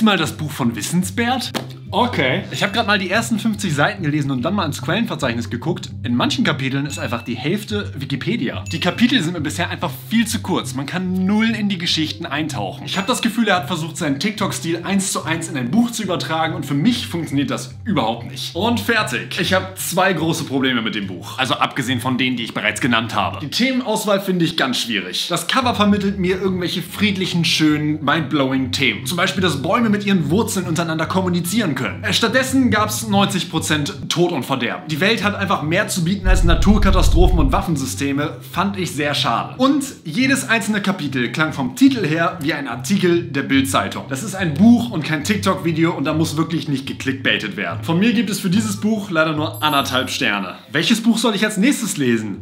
Lies mal das Buch von Wissensbert. Okay. Ich habe gerade mal die ersten 50 Seiten gelesen und dann mal ins Quellenverzeichnis geguckt. In manchen Kapiteln ist einfach die Hälfte Wikipedia. Die Kapitel sind mir bisher einfach viel zu kurz. Man kann null in die Geschichten eintauchen. Ich habe das Gefühl, er hat versucht, seinen TikTok-Stil eins zu eins in ein Buch zu übertragen und für mich funktioniert das überhaupt nicht. Und fertig. Ich habe zwei große Probleme mit dem Buch. Also abgesehen von denen, die ich bereits genannt habe. Die Themenauswahl finde ich ganz schwierig. Das Cover vermittelt mir irgendwelche friedlichen, schönen, mindblowing Themen. Zum Beispiel, dass Bäume mit ihren Wurzeln untereinander kommunizieren können. Äh, Stattdessen gab es 90% Tod und Verderben. Die Welt hat einfach mehr zu bieten als Naturkatastrophen und Waffensysteme, fand ich sehr schade. Und jedes einzelne Kapitel klang vom Titel her wie ein Artikel der Bild-Zeitung. Das ist ein Buch und kein TikTok-Video und da muss wirklich nicht geklickbaitet werden. Von mir gibt es für dieses Buch leider nur anderthalb Sterne. Welches Buch soll ich als nächstes lesen?